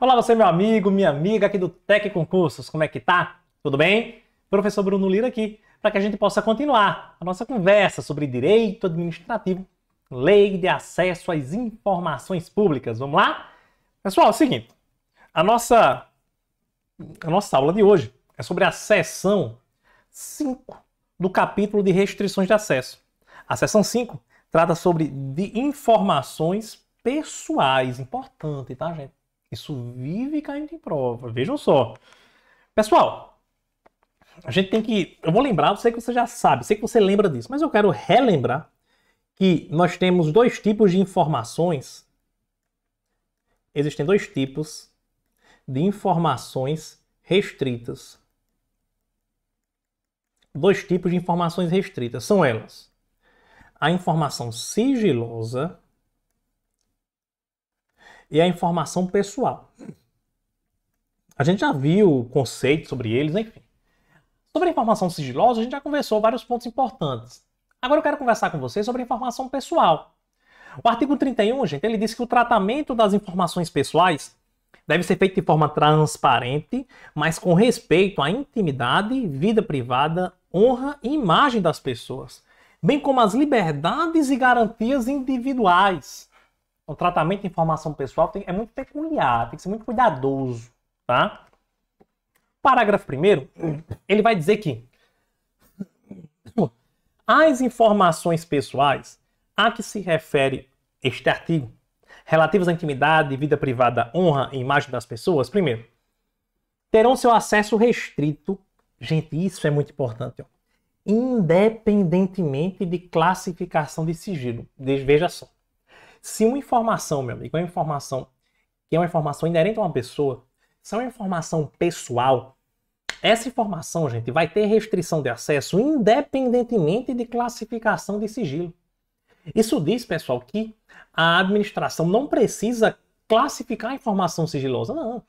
Olá, você meu amigo, minha amiga aqui do Tec Concursos, como é que tá? Tudo bem? Professor Bruno Lira aqui, para que a gente possa continuar a nossa conversa sobre direito administrativo, lei de acesso às informações públicas. Vamos lá? Pessoal, é o seguinte, a nossa, a nossa aula de hoje é sobre a seção 5 do capítulo de restrições de acesso. A seção 5 trata sobre de informações pessoais, importante, tá, gente? Isso vive caindo em prova. Vejam só. Pessoal, a gente tem que. Eu vou lembrar, eu sei que você já sabe, sei que você lembra disso, mas eu quero relembrar que nós temos dois tipos de informações. Existem dois tipos de informações restritas. Dois tipos de informações restritas. São elas: a informação sigilosa e a informação pessoal. A gente já viu conceitos sobre eles, enfim. Sobre a informação sigilosa, a gente já conversou vários pontos importantes. Agora eu quero conversar com vocês sobre a informação pessoal. O artigo 31, gente, ele diz que o tratamento das informações pessoais deve ser feito de forma transparente, mas com respeito à intimidade, vida privada, honra e imagem das pessoas, bem como as liberdades e garantias individuais o tratamento de informação pessoal tem, é muito peculiar, tem que ser muito cuidadoso, tá? Parágrafo primeiro, ele vai dizer que as informações pessoais a que se refere este artigo, relativas à intimidade, vida privada, honra e imagem das pessoas, primeiro, terão seu acesso restrito. Gente, isso é muito importante. Ó, independentemente de classificação de sigilo. Veja só. Se uma informação, meu amigo, é uma informação que é uma informação inerente a uma pessoa, se é uma informação pessoal, essa informação, gente, vai ter restrição de acesso independentemente de classificação de sigilo. Isso diz, pessoal, que a administração não precisa classificar a informação sigilosa, não.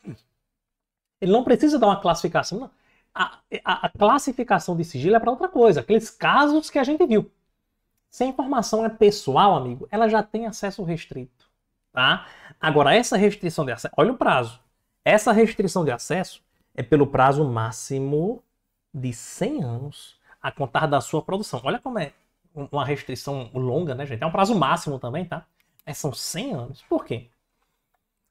Ele não precisa dar uma classificação, não. A, a, classificação de sigilo é para outra coisa, aqueles casos que a gente viu. Se a informação é pessoal, amigo, ela já tem acesso restrito. Tá? Agora, essa restrição de acesso, olha o prazo. Essa restrição de acesso é pelo prazo máximo de 100 anos a contar da sua produção. Olha como é uma restrição longa, né, gente? É um prazo máximo também, tá? É, são 100 anos. Por quê?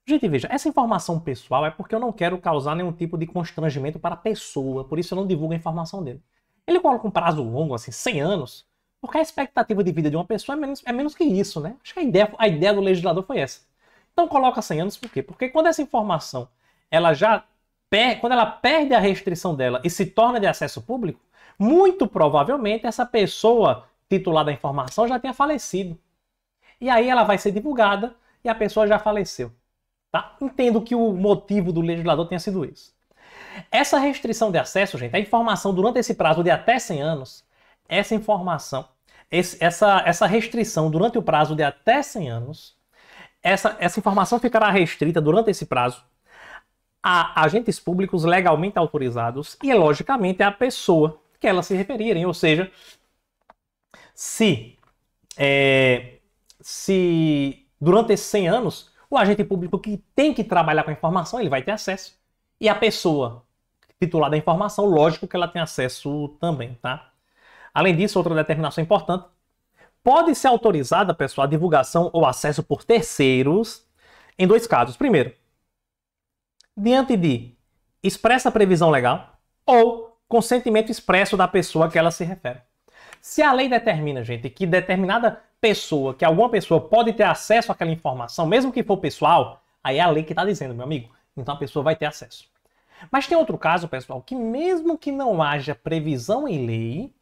Gente, veja, essa informação pessoal é porque eu não quero causar nenhum tipo de constrangimento para a pessoa, por isso eu não divulgo a informação dele. Ele coloca um prazo longo, assim, 100 anos, porque a expectativa de vida de uma pessoa é menos, é menos que isso, né? Acho que a ideia, a ideia do legislador foi essa. Então coloca 100 anos por quê? Porque quando essa informação ela já per, quando ela perde a restrição dela e se torna de acesso público, muito provavelmente essa pessoa titular da informação já tenha falecido. E aí ela vai ser divulgada e a pessoa já faleceu. Tá? Entendo que o motivo do legislador tenha sido isso. Essa restrição de acesso, gente, a informação durante esse prazo de até 100 anos, essa informação esse, essa, essa restrição durante o prazo de até 100 anos, essa, essa informação ficará restrita durante esse prazo a agentes públicos legalmente autorizados e, logicamente, a pessoa que elas se referirem. Ou seja, se, é, se durante esses 100 anos o agente público que tem que trabalhar com a informação, ele vai ter acesso. E a pessoa titular da informação, lógico que ela tem acesso também, tá? Além disso, outra determinação importante, pode ser autorizada, pessoal, a divulgação ou acesso por terceiros em dois casos. Primeiro, diante de expressa previsão legal ou consentimento expresso da pessoa a que ela se refere. Se a lei determina, gente, que determinada pessoa, que alguma pessoa pode ter acesso àquela informação, mesmo que for pessoal, aí é a lei que está dizendo, meu amigo. Então a pessoa vai ter acesso. Mas tem outro caso, pessoal, que mesmo que não haja previsão em lei,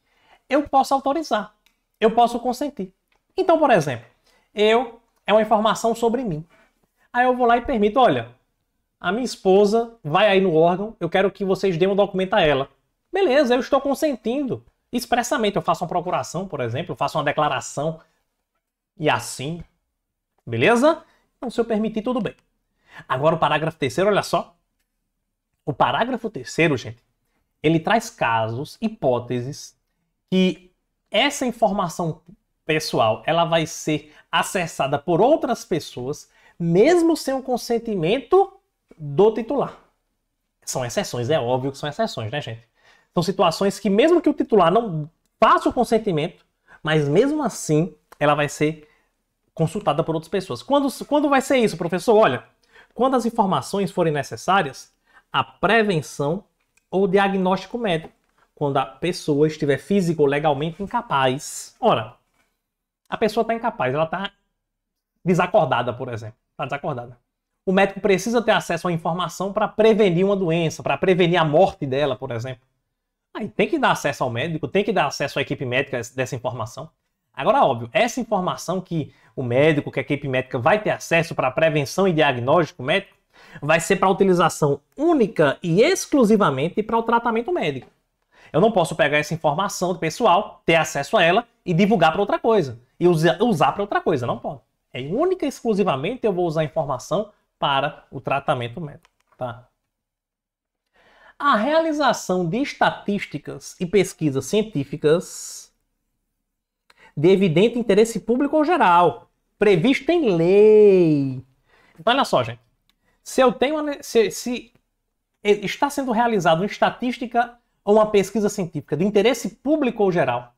eu posso autorizar, eu posso consentir. Então, por exemplo, eu é uma informação sobre mim. Aí eu vou lá e permito, olha, a minha esposa vai aí no órgão, eu quero que vocês deem um documento a ela. Beleza, eu estou consentindo. Expressamente, eu faço uma procuração, por exemplo, eu faço uma declaração e assim. Beleza? Então, se eu permitir, tudo bem. Agora, o parágrafo terceiro, olha só. O parágrafo terceiro, gente, ele traz casos, hipóteses que essa informação pessoal, ela vai ser acessada por outras pessoas, mesmo sem o consentimento do titular. São exceções, é óbvio que são exceções, né, gente? São situações que, mesmo que o titular não faça o consentimento, mas mesmo assim ela vai ser consultada por outras pessoas. Quando, quando vai ser isso, professor? Olha, quando as informações forem necessárias, a prevenção ou diagnóstico médico, quando a pessoa estiver físico ou legalmente incapaz. Ora, a pessoa está incapaz, ela está desacordada, por exemplo. Está desacordada. O médico precisa ter acesso à informação para prevenir uma doença, para prevenir a morte dela, por exemplo. Aí tem que dar acesso ao médico, tem que dar acesso à equipe médica dessa informação. Agora, óbvio, essa informação que o médico, que a equipe médica vai ter acesso para prevenção e diagnóstico médico, vai ser para utilização única e exclusivamente para o tratamento médico. Eu não posso pegar essa informação do pessoal, ter acesso a ela e divulgar para outra coisa. E usar para outra coisa. Não pode. É única e exclusivamente eu vou usar a informação para o tratamento médico. Tá? A realização de estatísticas e pesquisas científicas de evidente interesse público ou geral, previsto em lei. Então, olha só, gente. Se eu tenho uma, se, se está sendo realizada uma estatística ou uma pesquisa científica de interesse público ou geral,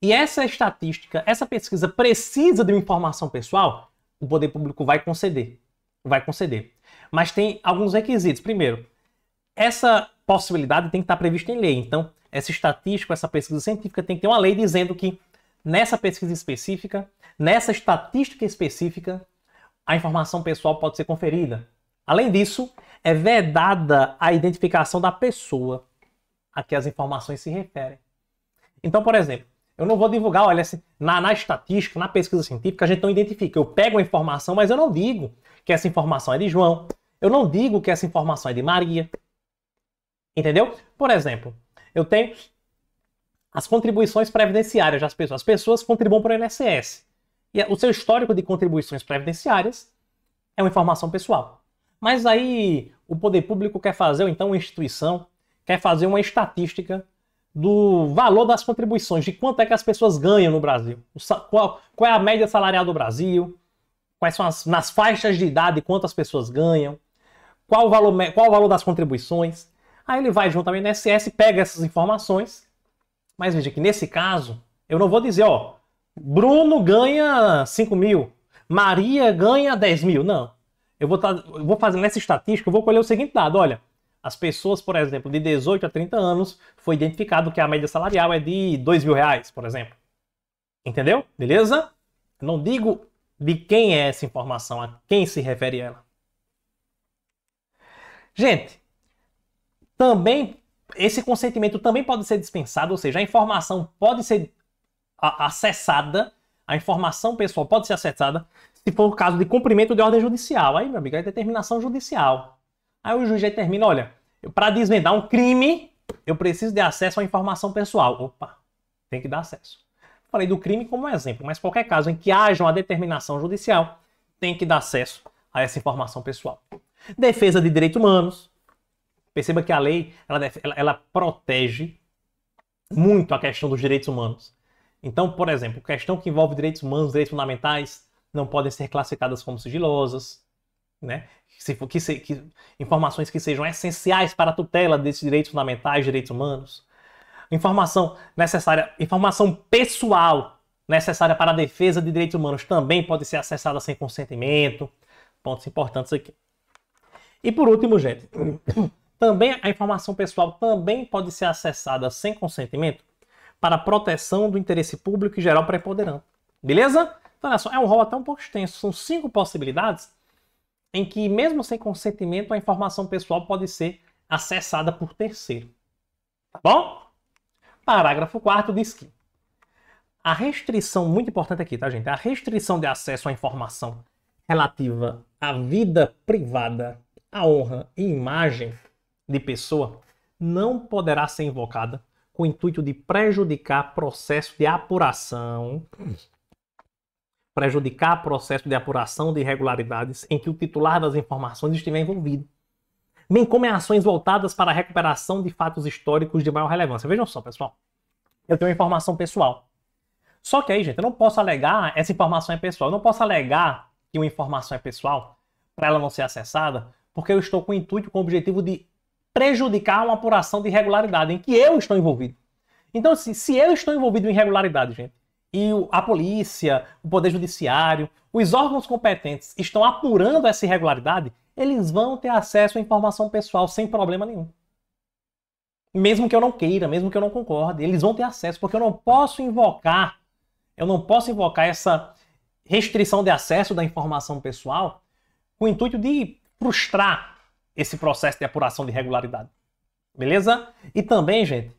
e essa estatística, essa pesquisa precisa de uma informação pessoal, o poder público vai conceder. Vai conceder. Mas tem alguns requisitos. Primeiro, essa possibilidade tem que estar prevista em lei. Então, essa estatística, essa pesquisa científica tem que ter uma lei dizendo que nessa pesquisa específica, nessa estatística específica, a informação pessoal pode ser conferida. Além disso, é vedada a identificação da pessoa a que as informações se referem. Então, por exemplo, eu não vou divulgar, olha, assim, na, na estatística, na pesquisa científica, a gente não identifica. Eu pego a informação, mas eu não digo que essa informação é de João. Eu não digo que essa informação é de Maria. Entendeu? Por exemplo, eu tenho as contribuições previdenciárias das pessoas. As pessoas contribuem para o INSS. E o seu histórico de contribuições previdenciárias é uma informação pessoal. Mas aí o poder público quer fazer, ou então uma instituição, quer fazer uma estatística do valor das contribuições, de quanto é que as pessoas ganham no Brasil. Qual, qual é a média salarial do Brasil, quais são as nas faixas de idade, quantas pessoas ganham, qual o valor, qual o valor das contribuições. Aí ele vai junto ao INSS, pega essas informações mas veja que nesse caso, eu não vou dizer, ó, Bruno ganha 5 mil, Maria ganha 10 mil. Não. Eu vou, tá, eu vou fazer nessa estatística, eu vou colher o seguinte dado: olha, as pessoas, por exemplo, de 18 a 30 anos, foi identificado que a média salarial é de 2 mil reais, por exemplo. Entendeu? Beleza? Não digo de quem é essa informação, a quem se refere ela. Gente, também esse consentimento também pode ser dispensado, ou seja, a informação pode ser acessada, a informação pessoal pode ser acessada se for o caso de cumprimento de ordem judicial. Aí, meu amigo, é determinação judicial. Aí o juiz determina, olha, para desvendar um crime, eu preciso de acesso à informação pessoal. Opa, tem que dar acesso. Falei do crime como exemplo, mas qualquer caso em que haja uma determinação judicial, tem que dar acesso a essa informação pessoal. Defesa de direitos humanos, Perceba que a lei ela, ela, ela protege muito a questão dos direitos humanos. Então, por exemplo, questão que envolve direitos humanos, direitos fundamentais, não podem ser classificadas como sigilosas, né? Se, que, se, que, informações que sejam essenciais para a tutela desses direitos fundamentais, direitos humanos. Informação necessária, informação pessoal necessária para a defesa de direitos humanos também pode ser acessada sem consentimento. Pontos importantes aqui. E por último, gente, também a informação pessoal também pode ser acessada sem consentimento para proteção do interesse público e geral preponderante. Beleza? Então, olha só, é um rol até um pouco extenso. São cinco possibilidades em que, mesmo sem consentimento, a informação pessoal pode ser acessada por terceiro. Tá bom? Parágrafo 4 diz que a restrição, muito importante aqui, tá, gente? A restrição de acesso à informação relativa à vida privada, à honra e imagem de pessoa não poderá ser invocada com o intuito de prejudicar processo de apuração, prejudicar processo de apuração de irregularidades em que o titular das informações estiver envolvido, bem como em ações voltadas para a recuperação de fatos históricos de maior relevância. Vejam só, pessoal. Eu tenho uma informação pessoal. Só que aí, gente, eu não posso alegar essa informação é pessoal. Eu não posso alegar que uma informação é pessoal para ela não ser acessada, porque eu estou com o intuito, com o objetivo de prejudicar uma apuração de irregularidade em que eu estou envolvido. Então, se, se eu estou envolvido em irregularidade, gente, e a polícia, o Poder Judiciário, os órgãos competentes estão apurando essa irregularidade, eles vão ter acesso à informação pessoal sem problema nenhum. Mesmo que eu não queira, mesmo que eu não concorde, eles vão ter acesso, porque eu não posso invocar, eu não posso invocar essa restrição de acesso da informação pessoal com o intuito de frustrar esse processo de apuração de irregularidade. Beleza? E também, gente,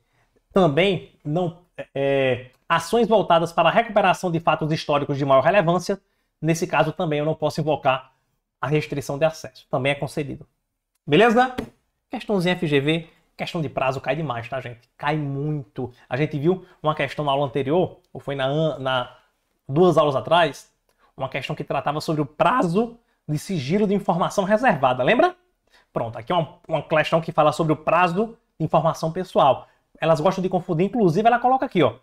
também não é, ações voltadas para a recuperação de fatos históricos de maior relevância, nesse caso também eu não posso invocar a restrição de acesso. Também é concedido. Beleza? Questãozinha FGV, questão de prazo cai demais, tá, gente? Cai muito. A gente viu uma questão na aula anterior, ou foi na, na duas aulas atrás, uma questão que tratava sobre o prazo de sigilo de informação reservada. Lembra? Pronto, aqui é uma, uma questão que fala sobre o prazo de informação pessoal. Elas gostam de confundir, inclusive ela coloca aqui, ó,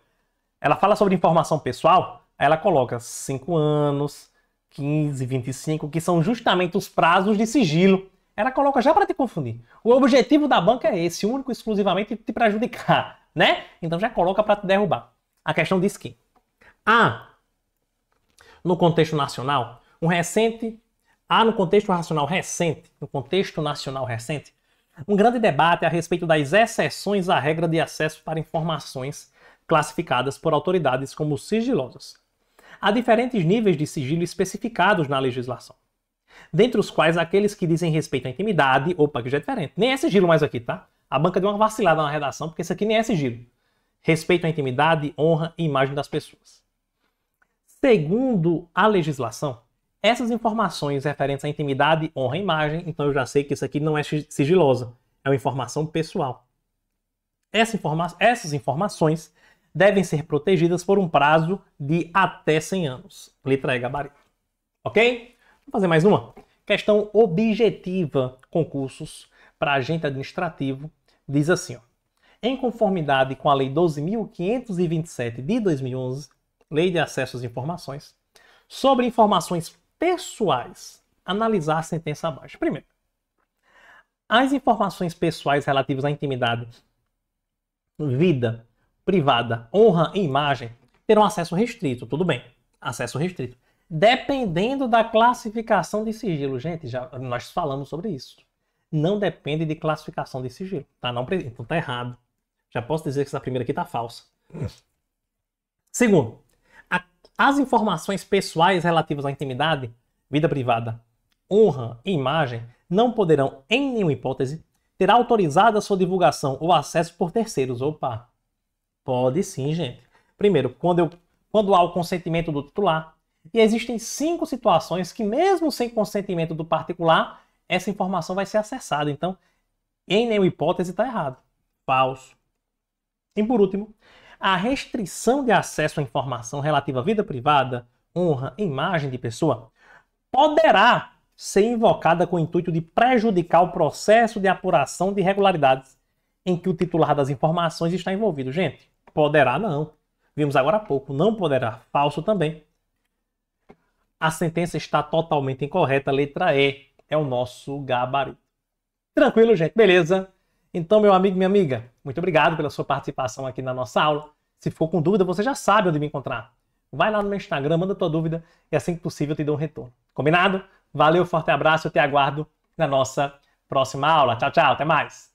ela fala sobre informação pessoal, ela coloca 5 anos, 15, 25, que são justamente os prazos de sigilo. Ela coloca já para te confundir. O objetivo da banca é esse, único exclusivamente te prejudicar, né? Então já coloca para te derrubar. A questão diz que há no contexto nacional um recente há no contexto nacional recente, no contexto nacional recente, um grande debate a respeito das exceções à regra de acesso para informações classificadas por autoridades como sigilosas. Há diferentes níveis de sigilo especificados na legislação, dentre os quais aqueles que dizem respeito à intimidade, opa, que já é diferente, nem é sigilo mais aqui, tá? A banca deu uma vacilada na redação, porque isso aqui nem é sigilo. Respeito à intimidade, honra e imagem das pessoas. Segundo a legislação, essas informações referentes à intimidade, honra e imagem, então eu já sei que isso aqui não é sigilosa, é uma informação pessoal. Essa informa essas informações devem ser protegidas por um prazo de até 100 anos. Letra E, gabarito. Ok? Vamos fazer mais uma? Questão objetiva, concursos para agente administrativo, diz assim, ó. Em conformidade com a Lei 12.527 de 2011, Lei de Acesso às Informações, sobre informações pessoais, analisar a sentença abaixo. Primeiro, as informações pessoais relativas à intimidade, vida, privada, honra e imagem terão acesso restrito, tudo bem, acesso restrito. Dependendo da classificação de sigilo, gente, já nós falamos sobre isso. Não depende de classificação de sigilo, tá? Não, então tá errado. Já posso dizer que essa primeira aqui tá falsa. Segundo, as informações pessoais relativas à intimidade, vida privada, honra e imagem não poderão, em nenhuma hipótese, ter autorizado a sua divulgação ou acesso por terceiros. Opa, Pode sim, gente. Primeiro, quando, eu, quando há o consentimento do titular, e existem cinco situações que, mesmo sem consentimento do particular, essa informação vai ser acessada. Então, em nenhuma hipótese está errado. Falso. E por último, a restrição de acesso à informação relativa à vida privada, honra e imagem de pessoa poderá ser invocada com o intuito de prejudicar o processo de apuração de irregularidades em que o titular das informações está envolvido. Gente, Poderá não. Vimos agora há pouco. Não poderá. Falso também. A sentença está totalmente incorreta. Letra E é o nosso gabarito. Tranquilo, gente? Beleza? Então, meu amigo, minha amiga, muito obrigado pela sua participação aqui na nossa aula. Se for com dúvida, você já sabe onde me encontrar. Vai lá no meu Instagram, manda tua dúvida e assim que possível eu te dou um retorno. Combinado? Valeu, forte abraço, eu te aguardo na nossa próxima aula. Tchau, tchau, até mais!